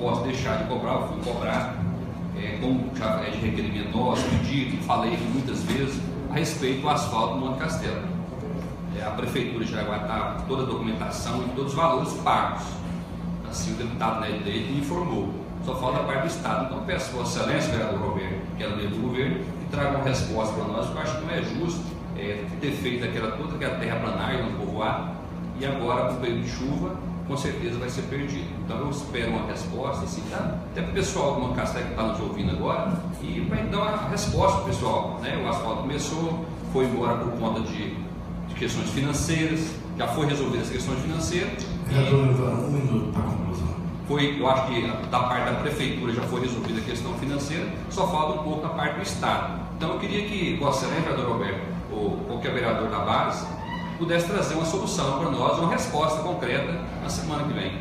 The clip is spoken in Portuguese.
posso deixar de cobrar, eu fui cobrar, é, como já é de requerimento nosso, pedido, falei muitas vezes, a respeito do asfalto no Monte Castelo. É, a Prefeitura de com toda a documentação e todos os valores pagos. Assim, o deputado Nélio Leite me informou. Só falta a parte do Estado. Então, peço a Vossa Excelência, vereador Roberto, que é o do governo, que traga uma resposta para nós, porque eu acho que não é justo é, ter feito aquela, toda aquela terraplanagem no povoado e agora, com o período de chuva, com certeza vai ser perdido. Então eu espero uma resposta, assim, tá? até para o pessoal do Mancasté que está nos ouvindo agora, e para dar uma resposta para o pessoal. Né? O asfalto começou, foi embora por conta de, de questões financeiras, já foi resolvida as questões financeiras. Vereador, um minuto para conclusão. Foi, eu acho que da parte da prefeitura já foi resolvida a questão financeira, só falta um pouco da parte do Estado. Então eu queria que Vossa Excelência, vereador Roberto, ou qualquer vereador da base, pudesse trazer uma solução para nós, uma resposta concreta na semana que vem.